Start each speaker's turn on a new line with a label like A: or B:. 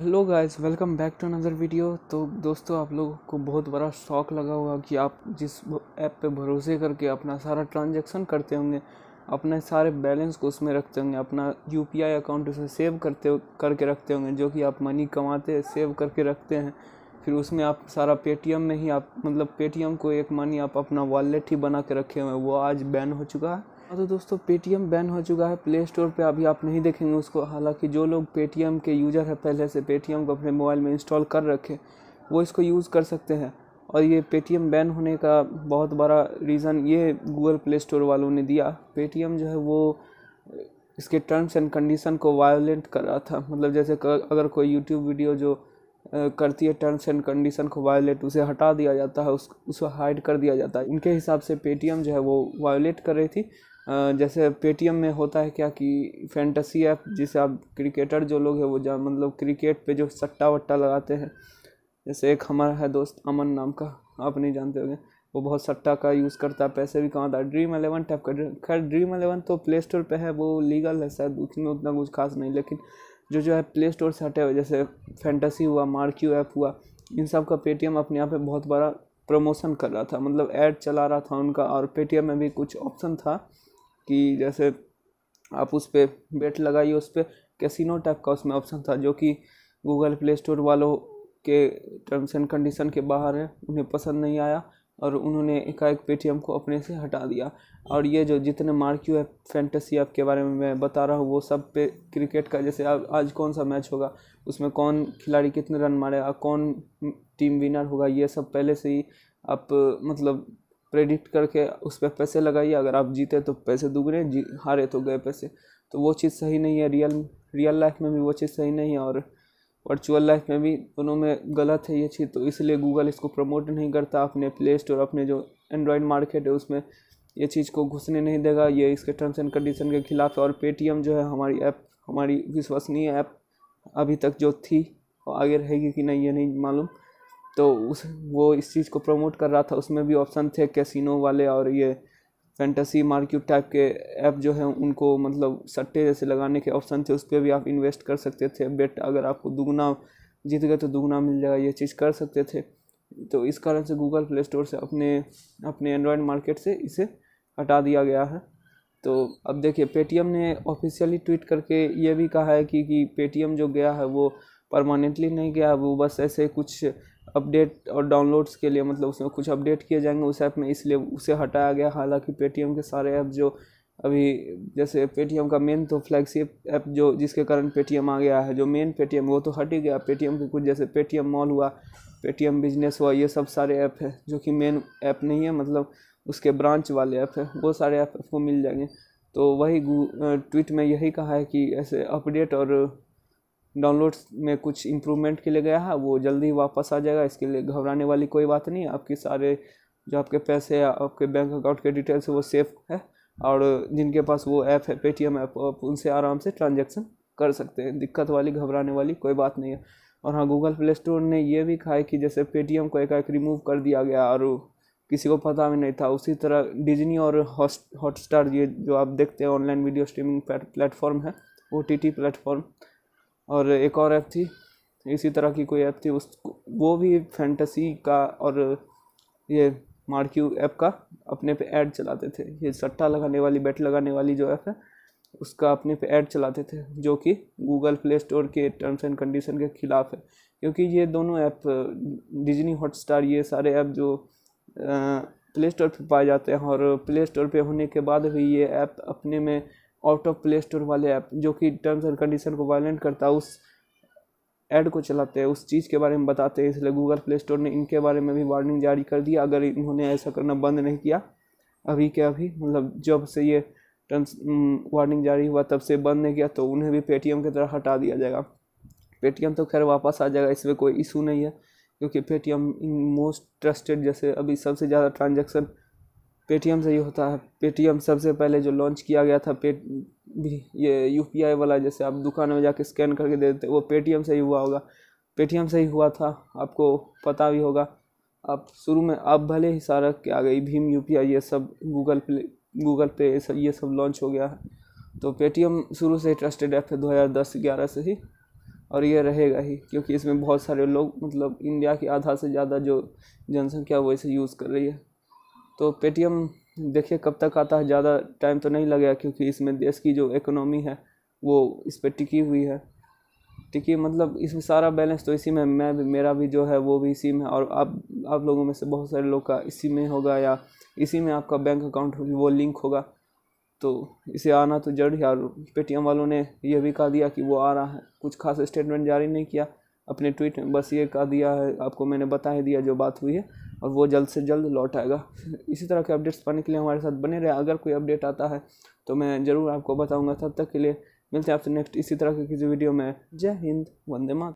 A: Hello guys welcome back to another video तो दोस्तों, आप लोगों को बहुत बड़ा शौक लगा होगा कि आप जिस ऐप पे भरोसे करके अपना सारा ट्रांजैक्शन करते होंगे, अपने सारे बैलेंस को उसमें रखते होंगे, अपना यूपीआई अकाउंट उसमें सेव करते करके रखते होंगे, जो कि आप मनी कमाते सेव करके रखते हैं। फिर उसमें आप सारा पेटीएम में ही आप मतलब पेटीएम को एक मनी आप अपना वॉलेट ही बना के रखे हुए हैं। वो आज बैन हो चुका है। हाँ तो दोस्तों पेटीएम बैन हो चुका है प्ले स्टोर पे अभी आप नहीं देखेंगे उसको। हालाँकि जो लोग पेटीएम के यूज़र है, पहले से पेटीएम को अपने मोबाइल में इंस्टॉल कर रखे, वो इसको यूज़ कर सकते हैं। और ये पेटीएम बैन होने का बहुत बड़ा रीज़न ये गूगल प्ले स्टोर वालों ने दिया। पेटीएम जो है वो इसके टर्म्स एंड कंडीशन को वायोलेट कर रहा था। मतलब जैसे अगर कोई यूट्यूब वीडियो जो करती है टर्म्स एंड कंडीशन को वायोलेट उसे हटा दिया जाता है, उस, उसे हाइड कर दिया जाता है। इनके हिसाब से पेटीएम जो है वो वायोलेट कर रही थी। जैसे पेटीएम में होता है क्या कि फैंटसी ऐप जिसे आप क्रिकेटर जो लोग हैं, वो जा मतलब क्रिकेट पे जो सट्टा वट्टा लगाते हैं। जैसे एक हमारा है दोस्त अमन नाम का, आप नहीं जानते होंगे। वो बहुत सट्टा का यूज़ करता है, पैसे भी कमाता है। ड्रीम एलेवन टाइप का, खैर ड्रीम अलेवन तो प्ले स्टोर पर है, वो लीगल है, शायद उसमें उतना कुछ खास नहीं, लेकिन जो जो है प्ले स्टोर से हटे हुए, जैसे फैंटसी हुआ मार्क्यू ऐप हुआ, इन सब का पेटीएम अपने यहाँ पे बहुत बड़ा प्रमोशन कर रहा था। मतलब ऐड चला रहा था उनका और पेटीएम में भी कुछ ऑप्शन था कि जैसे आप उस पर बेट लगाइए, उस पर कैसीनो टाइप का उसमें ऑप्शन था, जो कि गूगल प्ले स्टोर वालों के टर्म्स एंड कंडीशन के बाहर है, उन्हें पसंद नहीं आया। और उन्होंने एकाएक पेटीएम को अपने से हटा दिया। और ये जो जितने मार्क्यू है फैंटेसी ऐप के बारे में मैं बता रहा हूँ, वो सब पे क्रिकेट का जैसे आज कौन सा मैच होगा, उसमें कौन खिलाड़ी कितने रन मारेगा कौन टीम विनर होगा, ये सब पहले से ही आप मतलब प्रेडिक्ट करके उस पर पैसे लगाइए। अगर आप जीते तो पैसे दुगने, जी, हारे तो गए पैसे। तो वो चीज़ सही नहीं है रियल रियल लाइफ में भी वो चीज़ सही नहीं है और वर्चुअल लाइफ में भी दोनों में गलत है ये चीज़ तो इसलिए गूगल इसको प्रमोट नहीं करता अपने प्ले स्टोर अपने जो एंड्रॉयड मार्केट है, उसमें ये चीज़ को घुसने नहीं देगा। ये इसके टर्म्स एंड कंडीशन के खिलाफ है और पेटीएम जो है हमारी ऐप हमारी विश्वसनीय ऐप अभी तक जो थी, वो आगे रहेगी कि नहीं, ये नहीं मालूम। तो उस, वो इस चीज़ को प्रमोट कर रहा था, उसमें भी ऑप्शन थे कैसीनो वाले और ये फैंटेसी मार्केट टाइप के ऐप जो है, उनको मतलब सट्टे जैसे लगाने के ऑप्शन थे, उस पर भी आप इन्वेस्ट कर सकते थे। बेट अगर आपको दुगना जीत गए तो दुगना मिल जाएगा, ये चीज़ कर सकते थे। तो इस कारण से गूगल प्ले स्टोर से अपने अपने एंड्रॉयड मार्केट से इसे हटा दिया गया है। तो अब देखिए पेटीएम ने ऑफिशियली ट्वीट करके ये भी कहा है कि कि पेटीएम जो गया है, वो परमानेंटली नहीं गया, वो बस ऐसे कुछ अपडेट और डाउनलोड्स के लिए मतलब उसमें कुछ अपडेट किए जाएँगे उस ऐप में, इसलिए उसे हटाया गया। हालाँकि पेटीएम के सारे ऐप जो अभी, जैसे पेटीएम का मेन तो फ्लैगशिप ऐप जो, जिसके कारण पेटीएम आ गया है, जो मेन पेटीएम वो तो हट ही गया। पेटीएम के कुछ, जैसे पेटीएम मॉल हुआ पेटीएम बिज़नेस हुआ, ये सब सारे ऐप है, जो कि मेन ऐप नहीं है मतलब उसके ब्रांच वाले ऐप है, वो सारे ऐप आपको मिल जाएँगे। तो वही ट्वीट में यही कहा है कि ऐसे अपडेट और डाउनलोड्स में कुछ इम्प्रूवमेंट के लिए गया है, वो जल्दी वापस आ जाएगा, इसके लिए घबराने वाली कोई बात नहीं आपके सारे जो आपके पैसे या आपके बैंक अकाउंट के डिटेल्स है, वो सेफ़ है और जिनके पास वो ऐप है पेटीएम ऐप आप उनसे आराम से ट्रांजेक्शन कर सकते हैं। दिक्कत वाली, घबराने वाली कोई बात नहीं है। और हाँ गूगल प्ले स्टोर ने ये भी कहा है कि जैसे पेटीएम को एक एक रिमूव कर दिया गया और किसी को पता भी नहीं था, उसी तरह डिजनी और हॉट हॉटस्टार ये जो आप देखते हैं ऑनलाइन वीडियो स्ट्रीमिंग प्लेटफॉर्म है ओ टी टी प्लेटफॉर्म और एक और ऐप थी, इसी तरह की कोई ऐप थी, उस, वो भी फैंटेसी का और ये मार्क्यू ऐप का अपने पे ऐड चलाते थे। ये सट्टा लगाने वाली, बेट लगाने वाली जो ऐप है, उसका अपने पे ऐड चलाते थे, जो कि गूगल प्ले स्टोर के टर्म्स एंड कंडीशन के खिलाफ है। क्योंकि ये दोनों ऐप डिजनी हॉटस्टार ये सारे ऐप जो प्ले स्टोर पर पाए जाते हैं और प्ले स्टोर पे होने के बाद भी ये ऐप अपने में आउट ऑफ़ प्ले स्टोर वाले ऐप जो कि टर्म्स एंड कंडीशन को वायलेंट करता है, उस ऐड को चलाते हैं, उस चीज़ के बारे में बताते हैं, इसलिए गूगल प्ले स्टोर ने इनके बारे में भी वार्निंग जारी कर दिया। अगर इन्होंने ऐसा करना बंद नहीं किया, अभी के अभी मतलब जब से ये टर्म्स वार्निंग जारी हुआ, तब से बंद नहीं किया तो उन्हें भी पेटीएम की तरह हटा दिया जाएगा। पेटीएम तो खैर वापस आ जाएगा, इसमें कोई इशू नहीं है, क्योंकि पेटीएम मोस्ट ट्रस्टेड जैसे अभी सबसे ज़्यादा ट्रांजेक्शन पेटीएम से ही होता है। पेटीएम सबसे पहले जो लॉन्च किया गया था, पे भी ये यूपीआई वाला जैसे आप दुकान में जाके स्कैन करके दे देते, वो पेटीएम से ही हुआ होगा। पेटीएम से ही हुआ था, आपको पता भी होगा। आप शुरू में आप भले ही सारा के आ गई भीम यूपीआई ये सब गूगल प्ले गूगल पे ये सब ये सब लॉन्च हो गया है। तो पेटीएम शुरू से ही ट्रस्टेड ऐप है, दो हज़ार दस ग्यारह से ही, और ये रहेगा ही, क्योंकि इसमें बहुत सारे लोग मतलब इंडिया की आधा से ज़्यादा जो जनसंख्या वो इसे यूज़ कर रही है। तो पेटीएम देखिए कब तक आता है, ज़्यादा टाइम तो नहीं लगेगा क्योंकि इसमें देश की जो इकोनॉमी है, वो इस पर टिकी हुई है। टिकी मतलब इसमें सारा बैलेंस तो इसी में, मैं भी, मेरा भी जो है, वो भी इसी में और आप आप लोगों में से बहुत सारे लोग का इसी में होगा या इसी में आपका बैंक अकाउंट वो लिंक होगा। तो इसे आना तो ज़रूर है और पेटीएम वालों ने यह भी कहा दिया कि वो आ रहा है। कुछ खास स्टेटमेंट जारी नहीं किया। अपने ट्वीट में, बस ये कह दिया है, आपको मैंने बता ही दिया जो बात हुई है, और वो जल्द से जल्द लौट आएगा। इसी तरह के अपडेट्स पाने के लिए हमारे साथ बने रहे। अगर कोई अपडेट आता है तो मैं ज़रूर आपको बताऊँगा। तब तक के लिए, मिलते हैं आपसे नेक्स्ट इसी तरह के किसी वीडियो में। जय हिंद, वंदे मात